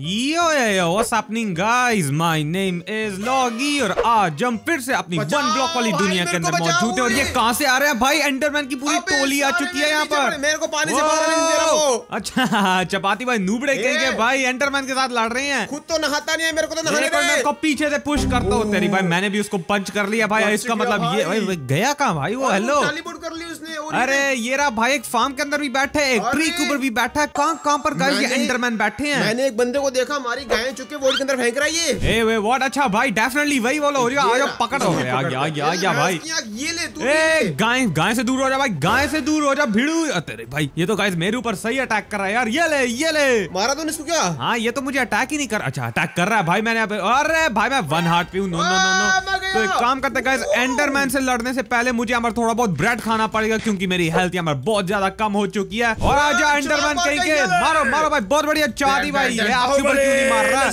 Yo yo what's happening guys my name is Loggy और आज हम फिर से अपनी वन ब्लॉक वाली दुनिया के अंदर मौजूद है और ये। कहाँ से आ रहे हैं? भाई एंडरमैन की पूरी टोली आ चुकी है यहाँ पर। मेरे को पानी से बाहर नहीं दे रहा वो। अच्छा चपाती भाई नूबड़े। कहेंगे भाई एंडरमैन के साथ लड़ रहे हैं। खुद तो नहाता नहीं है मेरे को तो नहाने दे। इसको पीछे से पुश करता हूँ तेरी भाई मैंने भी उसको पंच कर लिया भाई इसका मतलब ये गया कहाँ भाई? वो हेलो ली उसने अरे ये- रहा भाई एक फार्म के अंदर भी बैठा है एक ट्री के ऊपर भी बैठा है कहाँ कहाँ पर गाइस ये एंडरमैन बैठे हैं? मैंने एक बंदे को देखा हमारी गायें चुके वोट के अंदर फेंक रहा है ये। ए वे व्हाट अच्छा भाई डेफिनेटली वही बोलो हो रही है आ जाओ रहा, पकड़ हो गया आ गया आ गया आ गया भाई। ये ले तू ए गाय गाय से दूर हो जा भाई गाय से दूर हो जा भिड़ू। तेरे भाई ये तो गाइस मेरे ऊपर सही अटैक कर रहा है यार ये ले ये ले। मारा तो इसको क्या? हाँ ये तो मुझे अटैक ही नहीं कर अच्छा अटैक कर रहा है भाई मैंने अरे भाई मैं वन हार्ट पे हूँ नो नो नो नो तो एक काम करते गाइस एंडरमैन से लड़ने से पहले मुझे थोड़ा बहुत ब्रेड खाना पड़ेगा क्योंकि मेरी हेल्थ यहाँ पर बहुत ज़्यादा कम हो चुकी है। और आ जा आ, कहीं के मारो मारो भाई बहुत बढ़िया चादी भाई आपके ऊपर क्यों नहीं मार रहा।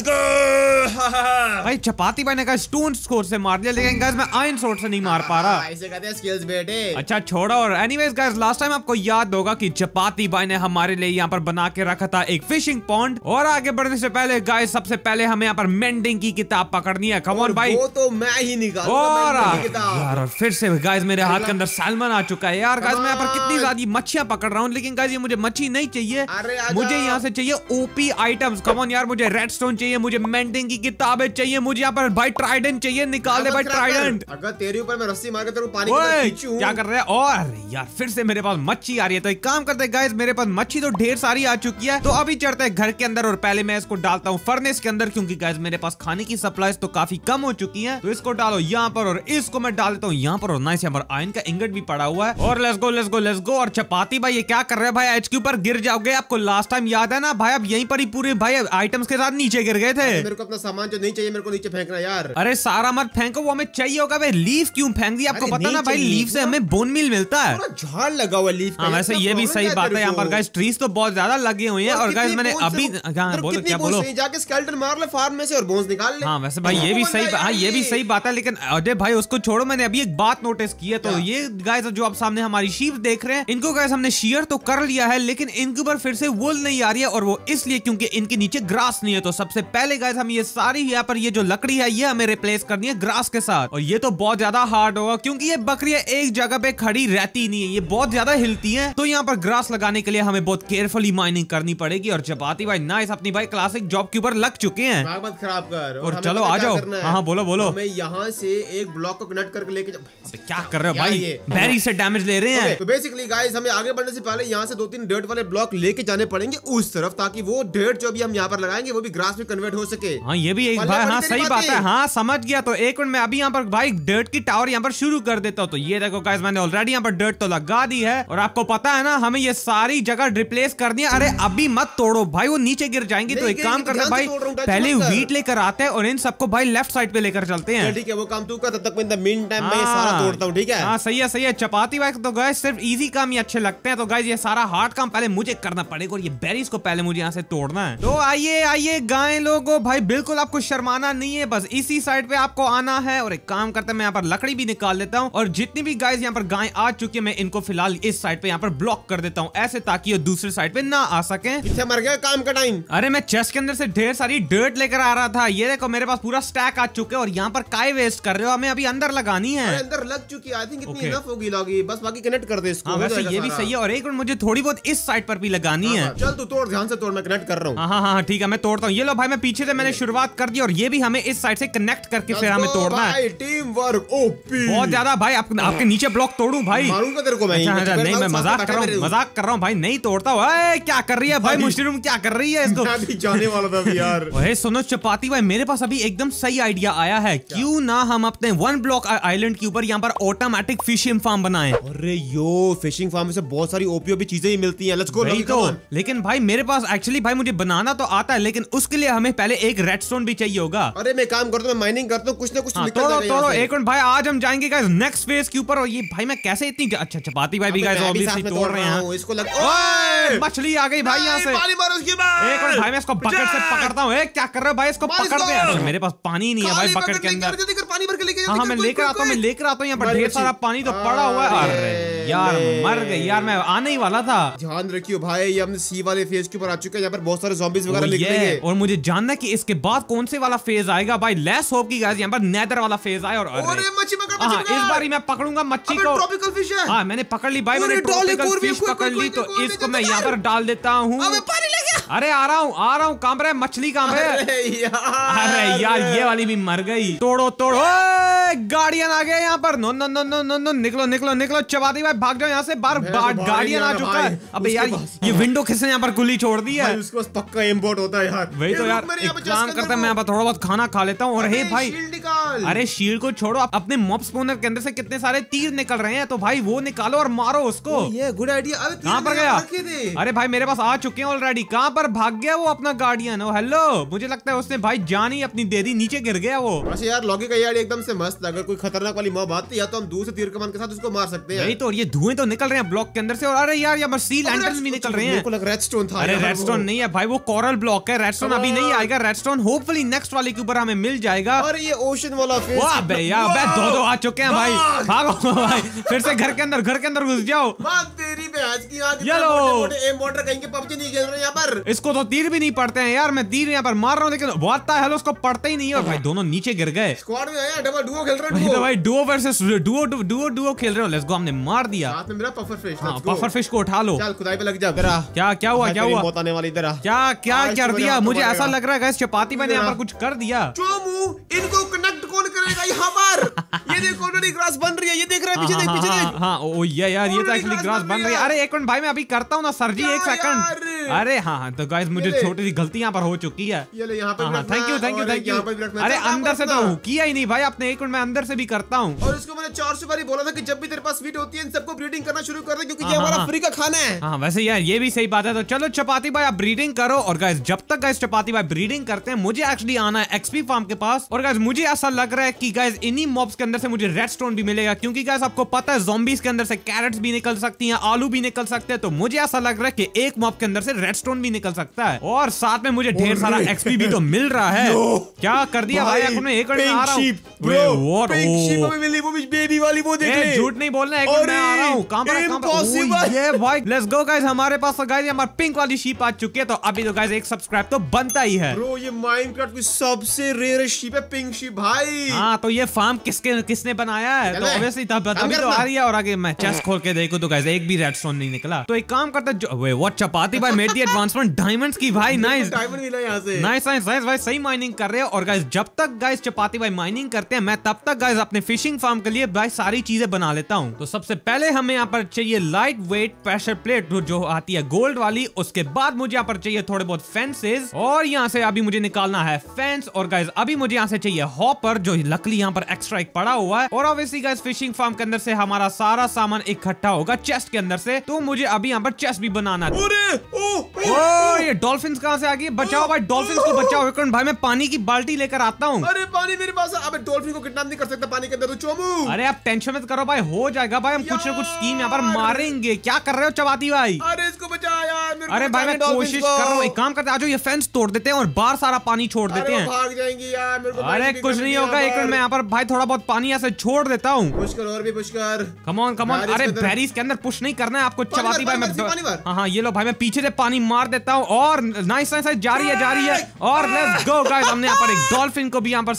भाई चपाती भाई ने कहा स्टोन स्कोर से मार दिया लेकिन गाइस मैं आयरन सोर्ड से नहीं मार पा रहा। हाँ, कहते हैं स्किल्स बेटे। अच्छा छोड़ो और एनीवेज गाइस लास्ट टाइम आपको याद होगा कि चपाती भाई ने हमारे लिए यहाँ पर बना के रखा था एक फिशिंग पॉन्ड और आगे बढ़ने से पहले गाइस सबसे पहले हमें यहाँ पर मेंडिंग की किताब पकड़नी है। कम और ऑन भाई। वो तो मैं ही यार और फिर से गाइस मेरे हाथ के अंदर सैल्मन आ चुका है यार गाइस मैं यहाँ पर कितनी ज़्यादा मच्छियाँ पकड़ रहा हूँ लेकिन गाइस ये मुझे मच्छी नहीं चाहिए। मुझे यहाँ से चाहिए ओपी आइटम्स कम ऑन यार मुझे रेड स्टोन चाहिए मुझे मेंडिंग की किताबें चाहिए मुझे यहाँ पर भाई ट्राइडेंट चाहिए निकाल दे भाई ट्राइडेंट अगर तेरे ऊपर मैं रस्सी मार तेरे पानी क्या कर रहे हैं? और यार फिर से मेरे पास मच्छी आ रही है। तो एक काम करते हैं गाइस मेरे पास मच्छी तो ढेर सारी आ चुकी है। तो अभी चढ़ते हैं घर के अंदर और पहले मैं इसको डालता हूँ फर्नेस के अंदर क्योंकि गाइस मेरे पास खाने की सप्लाईज तो काफ़ी कम हो चुकी है। तो इसको डालो यहाँ पर और इसको मैं डाल देता हूँ यहाँ पर। और नाइस यहाँ पर आयन का इंगट भी पड़ा हुआ है। और let's go let's go let's go और चपाती भाई ये क्या कर रहे हैं भाई? एच के ऊपर गिर जाओगे। आपको लास्ट टाइम याद है ना भाई? अब यहीं पर ही पूरे भाई आइटम्स के साथ नीचे गिर गए थे। मेरे को अपना सामान जो नहीं चाहिए मेरे को नीचे फेंकना यार। अरे सारा मत फेंको वो हमें चाहिए होगा भाई। लीफ क्यों फेंक दी आपको पता ना भाई लीफ से हमें बोन मिल मिलता है। पूरा झाड़ लगा हुआ लीफ हाँ वैसे ये भी सही बात है यहाँ पर। गाइस ट्रीज तो बहुत ज़्यादा लगे हुए हैं और गाइस मैंने अभी हाँ बोलो क्या बोलो? जाके स्केलेटन मार ले फार्म में से और बोन्स निकाल ले। हाँ वैसे भाई ये भी सही हाँ ये भी सही बात है लेकिन अजय भाई उसको छोड़ो मैंने अभी एक बात नोटिस की है तो ये गाइस जो आप सामने हमारी शीप देख रहे हैं। इनको गाइस हमने शेयर तो कर लिया है लेकिन इनके ऊपर फिर से वोल नहीं आ रही है और वो इसलिए क्योंकि इनके नीचे ग्रास नहीं है। तो सबसे पहले गाइस हम ये सारी यहाँ पर ये जो लकड़ी है ये हमें रिप्लेस करनी है ग्रास के साथ। और ये तो बहुत ज़्यादा हार्ड होगा क्योंकि ये बकरियाँ एक जगह पे खड़ी रहती नहीं है। ये बहुत ज़्यादा हिलती है। तो यहाँ पर ग्रास लगाने के लिए हमें बहुत केयरफुली माइनिंग करनी पड़ेगी। और चपाती भाई नाइस अपनी भाई क्लासिक जॉब के ऊपर लग चुके हैं। खराब कर। और हमें चलो, आ जाओ। हाँ, हाँ, बोलो, बोलो। हमें यहाँ से एक ब्लॉक को कनेक्ट करके लेके क्या कर रहे हो भाई? बैरी से डैमेज ले रहे हैं। Okay, तो बेसिकली गाइस हमें आगे बढ़ने से पहले यहाँ से दो तीन डर्ट वाले ब्लॉक लेके जाने पड़ेंगे उस तरफ़ ताकि वो डर्ट जो भी हम यहाँ पर लगाएँगे वो भी ग्रास में कन्वर्ट हो सके। हाँ ये भी एक भाई हाँ सही बात। है। हाँ समझ गया। तो एक मिनट में अभी यहाँ पर भाई डर्ट की टावर यहाँ पर शुरू कर देता हूँ। तो ये देखो गाइस मैंने ऑलरेडी यहाँ पर डर्ट तो लगा दी है। और आपको पता है ना हमें ये सारी जगह रिप्लेस करनी है। अरे अभी मत तोड़ो। भाई वो नीचे गिर जाएँगे। तो एक काम करते भाई पहले वीट लेकर आते हैं और इन सबको भाई लेफ़्ट साइड पे लेकर चलते हैं। ठीक है वो काम तू कर तब तक मैं इन द मीन टाइम मैं ये हाँ। सारा तोड़ता हूँ ठीक है? हाँ सही है सही है। चपाती भाई तो गाइस सिर्फ़ इजी काम ही अच्छे लगते हैं। तो गाइस ये सारा हार्ड काम पहले मुझे करना पड़ेगा और ये बेरीज को पहले मुझे यहाँ से तोड़ना है। तो आइए आइए गाय लोगो भाई बिल्कुल आपको शर्माना नहीं है। बस इसी साइड पे आपको आना है और एक काम करते हैं मैं यहाँ पर लकड़ी भी निकाल लेता हूँ और जितनी भी गाइस यहाँ पर गाय आ चुकी है मैं इनको फ़िलहाल इस साइड पे यहाँ पर ब्लॉक कर देता हूँ ऐसे ताकि ये दूसरे साइड पे ना आ सके। मर गया काम का टाइम अरे मैं चेस्ट के अंदर से ढेर सारी डर्ट लेकर आ रहा था। ये देखो मेरे पास पूरा स्टैक आ चुके हैं और यहाँ पर काय वेस्ट कर रहे हो? हमें अभी अंदर लगानी है। अंदर लग चुकी है। आई थिंक इतनी इनफ होगी लॉगी बस बाकी कनेक्ट कर दे इसको हाँ वैसे ये भी सही है और एक मिनट मुझे थोड़ी बहुत इस साइड पर भी लगानी है हाँ, चल तू तोड़ ध्यान से तोड़ मैं कनेक्ट कर रहा हूँ। हाँ हाँ हाँ ठीक है मैं तोड़ता हूँ। ये लो भाई मैं पीछे से मैंने शुरुआत कर दी और ये भी हमें इस साइड से कनेक्ट करके फिर हमें तोड़ना है। टीम वर्क ओपी बहुत ज़्यादा भाई आपके नीचे ब्लॉक तोड़ू भाई। मारूँगा तेरे को मैं अच्छा, ही। अच्छा, मैं नहीं मैं मज़ाक कर रहा हूँ मज़ाक कर रहा हूँ भाई नहीं तोड़ता हूँ। क्या कर रही है भाई भाई। क्या कर रही है इसको? जाने वाला था यार। सुनो चपाती भाई मेरे पास अभी एकदम सही आइडिया आया है। क्यों? ना हम अपने वन ब्लॉक आइलैंड के ऊपर यहाँ पर ऑटोमेटिक फिशिंग फार्म बनाएँ। अरे यो फिशिंग फार्म से बहुत सारी ओपीओ भी चीज़ें ही मिलती हैं। लेट्स गो तो। लेकिन भाई मेरे पास एक्चुअली भाई मुझे बनाना तो आता है लेकिन उसके लिए हमें पहले एक रेडस्टोन भी चाहिए होगा। अरे मैं काम करता हूँ माइनिंग करता हूँ कुछ ना कुछ तो हाँ, तोड़ो तोड़ो एक मिनट भाई आज हम जाएँगे गाइस नेक्स्ट फ़ेज़ के ऊपर और ये भाई मैं कैसे इतनी अच्छा चपाती भाई भी गाइस ऑब्वियसली तोड़ रहे हैं। इसको लग मछली आ गई भाई यहाँ से। पानी मारो उसके एक मिनट भाई मैं इसको बकेट से पकड़ता हूँ। क्या कर रहे हो भाई? इसको मार पकड़ इसको। दे। अच्छा, मेरे पास पानी नहीं है भाई बकेट के अंदर। पानी भर के लेके हाँ हाँ मैं लेकर आता हूँ मैं लेकर आता हूँ यहाँ पर ढेर सारा पानी तो पड़ा हुआ है। अरे यार मर गई यार मैं आने ही वाला था। ध्यान रखियो भाई ये हमने सी वाले फ़ेज़ के ऊपर आ चुके हैं यहाँ पर बहुत सारे zombies वगैरह निकलेंगे और मुझे जानना है कि इसके बाद कौन से वाला फ़ेज़ आएगा? भाई लेस होप की गाइस यहाँ पर नेदर वाला फ़ेज़ आए और अरे। हाँ इस बार ही मैं पकड़ूँगा मच्छी को। ट्रॉपिकल फ़िश है। हाँ मैंने पकड़ ली भाई मैंने ट्रॉपिकल फ़िश पकड़ ली तो इसको मैं यहाँ पर डाल देता हूँ। अरे आ रहा हूँ आ रहा हूँ काम रहा है मछली काम है। अरे यार। अरे यार ये वाली भी मर गई। तोड़ो तोड़ो ओए, गार्डियन आ गया यहाँ पर। No no no no no no निकलो निकलो निकलो चबाती भाई भाग जाओ यहाँ से बार मैं तो गार्डियन आ चुका है। अबे यार ये विंडो किसने यहाँ पर खुली छोड़ दी है? भाई उसके पास पक्का इम्पोर्ट होता है यार। वही तो यार एक काम करता है मैं यहाँ पर थोड़ा बहुत खाना खा लेता हूँ। और हे भाई अरे शील्ड को छोड़ो आप अपने स्पोनर के अंदर से कितने सारे तीर निकल रहे हैं तो भाई वो निकालो और मारो उसको। ये गुड आइडिया कहाँ पर गया? अरे भाई मेरे पास आ चुके हैं ऑलरेडी कहाँ पर भाग गया वो अपना गार्डियन ओ हेलो मुझे लगता है उसने भाई जान ही अपनी दे दी नीचे गिर गया वो। अच्छा यार लॉगी का यार एकदम से मस्त है। अगर कोई खतरनाक वाली मॉब आती है या तो हम दूर से तीर कमान के साथ उसको मार सकते हैं। तो और ये धुएँ तो निकल रहे हैं ब्लॉक के अंदर से और अरे यार यहाँ सी अबे, भी निकल रहे हैं। रेडस्टोन था अरे। रेडस्टोन नहीं है भाई वो कोरल ब्लॉक है। रेडस्टोन अभी नहीं आएगा। रेडस्टोन होपफुली नेक्स्ट वाले के ऊपर हमें मिल जाएगा। और ये ओशन वाला फेस वाह बे यार दो दो आ चुके हैं भाई। भागो भाई। फिर से घर के अंदर घर के अंदर घुस जाओ। बात तेरी की आँख ये लो। मोटे एम वाटर कहीं के पबजी नहीं खेल रहे यहाँ पर। इसको तो तीर भी नहीं पड़ते हैं यार मैं तीर यहाँ पर मार रहा हूँ लेकिन बहुत हेलो उसको पड़ते ही नहीं है। और भाई दोनों नीचे गिर गए। स्क्वाड में आया डबल डुओ खेल रहे हैं तो duo। भाई duo versus duo duo duo खेल रहे हो। लेट्स गो हमने मार दिया। साथ में मेरा पफर फ़िश हाँ पफर फ़िश को उठा लो। चल खुदाई पे लग जा तेरा क्या क्या हुआ क्या हुआ? मौत आने वाली इधर क्या क्या कर तो दिया? मुझे ऐसा लग रहा है चपाती मैंने यहाँ पर कुछ कर दिया। चोमू इनको करेगा यहाँ पर। ये देख ऑलरेडी ग्रास बन रही है ये देख रहा है पीछे देख हाँ, पीछे हाँ, देख। हाँ, ओ ये यार ये तो एक्चुअली ग्रास बन रही है। अरे एक मिनट भाई मैं अभी करता हूँ ना सर जी एक सेकंड अरे हाँ हाँ तो गाइस मुझे छोटी सी गलती यहाँ पर हो चुकी है। ये ले यहाँ हाँ हाँ thank you thank you thank you है। अरे अंदर से। तो किया ही नहीं भाई आपने एक मिनट मैं अंदर से भी करता हूँ। और इसको मैंने चार सौ बारी बोला था कि जब भी तेरे पास स्वीट होती है इन सबको ब्रीडिंग करना शुरू कर दे क्योंकि ये हाँ, हमारा हाँ। फ्री का खाना है। हाँ वैसे यार ये भी सही बात है। तो चलो चपाती भाई आप ब्रीडिंग करो। और गाइस जब तक गाइस चपाती भाई ब्रीडिंग करते हैं मुझे एक्चुअली आना है एक्सपी फार्म के पास। और गाइस मुझे ऐसा लग रहा है कि गाइस इन्हीं मॉब्स के अंदर से मुझे रेड स्टोन भी मिलेगा क्योंकि गाइस आपको पता है zombies के अंदर से कैरेट्स भी निकल सकती हैं आलू भी निकल सकते हैं तो मुझे ऐसा लग रहा है कि एक मॉब के अंदर से रेड स्टोन भी निकल सकता है। और साथ में मुझे ढेर सारा एक्सपी भी तो मिल रहा है। क्या कर दिया भाई मिनट एक हूँ। Oh. झूठ नहीं बोलना है। हूँ है, गाइस हमारे पास तो हमारी पिंक वाली शीप आ चुकी है तो अभी तो गाइज़ एक सब्सक्राइब तो बनता ही है। ब्रो ये माइनक्राफ्ट की सबसे रेयर शीप है पिंक शीप भाई। हाँ तो ये फार्म किसके किसने बनाया है? तो ऑब्वियसली तब तभी तो आ रही है और आगे मैं चेस्ट खोल के देखूँ तो गाइस एक भी रेडस्टोन नहीं निकला। तो एक काम करता जो वे व्हाट चपाती भाई मेड दी एडवांसमेंट डायमंड्स की भाई नाइस डायमंड मिला यहाँ से। नाइस नाइस नाइस भाई सही माइनिंग कर रहे हो। और गाइस जब तक गाइस चपाती भाई माइनिंग करते हैं मैं तब तक गाइस अपने फिशिंग फार्म के लिए भाई सारी चीज़ें बना लेता हूँ। तो सबसे पहले हमें यहाँ पर चाहिए लाइट वेट प्रेशर प्लेट जो आती है गोल्ड वाली। उसके बाद मुझे यहाँ पर चाहिए थोड़े बहुत फेंसेस और यहाँ से अभी मुझे निकालना है फेंस और गाइज़ अभी मुझे यहाँ से चाहिए हॉपर जो लकली यहाँ पर एक्स्ट्रा एक पड़ा हुआ है। और ऑब्वियसली गाइस फिशिंग फार्म के अंदर से हमारा सारा सामान इकट्ठा होगा चेस्ट के अंदर से। तो मुझे अभी यहाँ पर चेस्ट भी बनाना है। ये डॉल्फिन कहाँ से आ गई? बचाओ भाई डॉल्फिन को बचाओ। विक्रम भाई मैं पानी की बाल्टी लेकर आता हूँ। अरे पानी मेरे पास अबे डॉल्फिन को किडनैप नहीं कर सकता पानी के अंदर तो चोमू। अरे आप टेंशन मत करो भाई हो जाएगा भाई। हम कुछ ना कुछ स्कीम यहाँ पर मारेंगे। क्या कर रहे हो चबाती भाई? अरे इसको बचा यार अरे भाई मैं कोशिश कर रहा हूँ। एक काम करते आज ये फेंस तोड़ देते हैं और बाहर सारा पानी छोड़ देते हैं। भाग जाएँगी यार अरे कुछ नहीं होगा। एक यहाँ मैं यहाँ पर भाई थोड़ा बहुत पानी ऐसे छोड़ देता हूँ। पुष्कर और भी पुष्कर कमॉन कमॉन अरे बैरिस के अंदर पुश नहीं करना है आपको चबाती भाई मैं हाँ हाँ ये लो भाई मैं पीछे से पानी मार देता हूँ और नाइस नाइस जा रही है जा रही है और लेट्स गो गाइस हमने यहाँ पर एक डॉल्फिन को भी यहाँ पर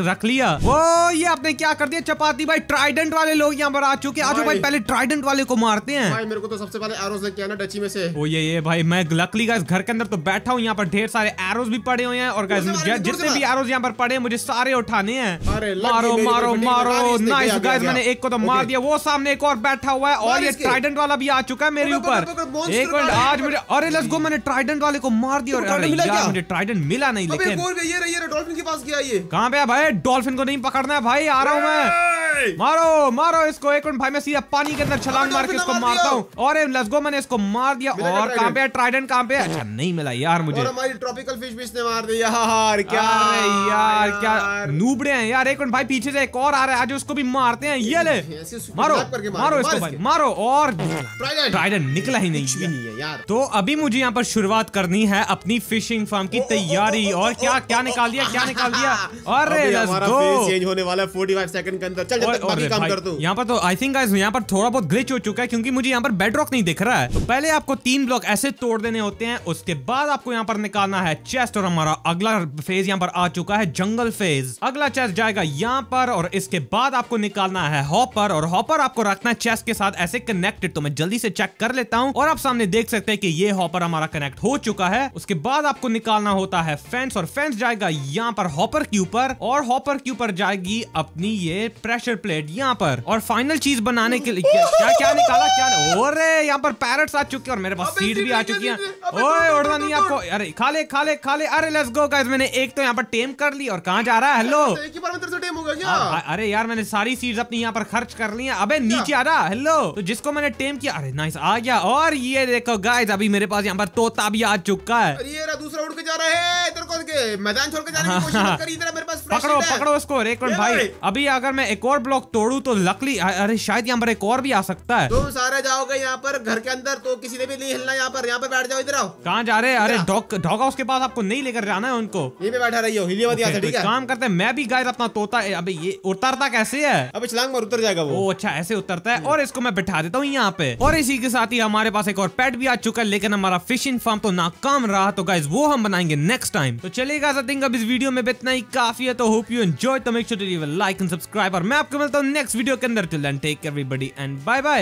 रख लिया। वो ये आपने क्या कर दिया चपाती भाई? ट्राइडेंट वाले लोग यहाँ पर आ चुके आज भाई। पहले ट्राइडेंट वाले को मारते हैं। भाई मेरे को तो सबसे पहले एरोस लेके आना डची में से। ओ ये ये भाई मैं लकली गाइस घर के अंदर तो बैठा हूँ यहाँ पर ढेर सारे एरोज भी पड़े हुए हैं। और गाइस जितने भी। एरोज यहाँ पर पड़े हैं मुझे सारे उठाने हैं। मारो मारो मारो नाइस गाइस मैंने एक को तो मार दिया वो सामने एक और बैठा हुआ है और ये ट्राइडेंट वाला भी आ चुका है मेरे ऊपर। एक मिनट आज मुझे अरे लेट्स गो मैंने ट्राइडेंट वाले को मार दिया और तो यार मुझे ट्राइडेंट मिला नहीं लेकिन ये रहा ये डॉल्फिन के पास गया ये। कहाँ पे है भाई? डॉल्फिन को नहीं पकड़ना है भाई आ रहा हूँ मैं! मारो मारो इसको एक मिनट भाई मैं सीधा पानी के अंदर छलांग मार के इसको मारता हूँ। और लेट्स गो मैंने इसको मार दिया। और कहाँ पे ट्राइडेंट कहाँ पे अच्छा नहीं मिला यार मुझे। हमारी ट्रॉपिकल फ़िश भी इसने मार दिया यार क्या यार क्या नूबड़े हैं यार। एक मिनट भाई पीछे से एक और आ रहा है। आज उसको भी मारते हैं। ये ले। मारो मार, इसको भाई मारो। और। ट्राइडेंट निकला ही नहीं है यार। तो अभी मुझे यहाँ पर शुरुआत करनी है अपनी फिशिंग फार्म की तैयारी। और क्या क्या निकाल दिया क्या निकाल दिया? अरे चेंज होने वाला है। 45 सेकंड के अंदर। चल जब और- तक बाकी काम कर तू यहाँ पर तो आई थिंक यहाँ पर थोड़ा बहुत ग्लिच हो चुका है क्योंकि मुझे यहाँ पर बेडरॉक नहीं दिख रहा है। तो पहले आपको तीन ब्लॉक ऐसे तोड़ देने होते हैं उसके बाद आपको यहाँ पर निकालना है चेस्ट और हमारा अगला फ़ेज़ यहाँ पर आ चुका है जंगल फ़ेज़ अगला चेस्ट जाएगा यहाँ पर और इसके बाद आपको निकालना है हॉपर और हॉपर आपको रखना है चेस्ट के साथ ऐसे कनेक्टेड तो मैं जल्दी से चेक कर लेता हूँ और आप सामने देख सकते हैं कि ये हॉपर हमारा कनेक्ट हो चुका है। उसके बाद आपको निकालना होता है फेंस और फेंस जाएगा यहाँ पर हॉपर के ऊपर और हॉपर के ऊपर जाएगी अपनी ये प्रेशर प्लेट यहाँ पर और फाइनल चीज़ बनाने के लिए क्या क्या, क्या निकाला क्या ओरे यहाँ पर पैरट्स आ चुके हैं और मेरे पास सीड भी आ चुकी हैं। ओए उड़ना नहीं आपको। अरे खा ले खा ले खा ले अरे लेट्स गो गाइस मैंने एक तो यहाँ पर टेम कर ली और कहाँ जा रहा है? हेलो एक ही बार में तेरे से टेम हो गया क्या? अरे यार मैंने सारी सीड्स अपनी यहाँ पर खर्च कर ली हैं। अबे नीचे आ रहा? हेलो तो जिसको मैंने टेम किया अरे नाइस आ गया। और ये देखो गाइस अभी मेरे पास यहाँ पर तोता भी आ चुका है। ये रहा दूसरा उड़ के जा रहा है तेरे को मैदान छोड़ के जाने की कोशिश कर इधर मेरे पास पकड़ो। पकड़ो उसको एक मिनट भाई। अभी अगर मैं एक और ब्लॉक तोड़ू तो लकली अरे शायद यहाँ पर एक और भी आ सकता है। तुम सारे जाओगे यहाँ पर घर के अंदर तो किसी ने भी नहीं हिलना यहाँ पर। यहाँ पे बैठ जाओ इधर आओ। कहाँ जा रहे हैं? अरे क्या? डॉग डॉग हाउस के पास आपको नहीं लेकर जाना है उनको। पे बैठा रही हो हिलिए मत यहाँ से तो ठीक है? काम करते हैं। मैं भी गाय अपना तोता अबे ये उतरता कैसे है? अब छलांग मार उतर जाएगा वो। अच्छा ऐसे उतरता है। और इसको मैं बिठा देता हूँ यहाँ पे। और इसी के साथ ही हमारे पास एक और पेट भी आ चुका है लेकिन हमारा फिशिंग फार्म तो नाकाम रहा। तो गाइस वो हम बनाएँगे नेक्स्ट टाइम तो चलेगा आई थिंक अब इस वीडियो में इतना ही। काफ़ी है तो होप यू एंजॉय तो make sure to leave like and subscribe और मैं आपको मिलता हूँ नेक्स्ट वीडियो के अंदर. Till then take everybody and bye bye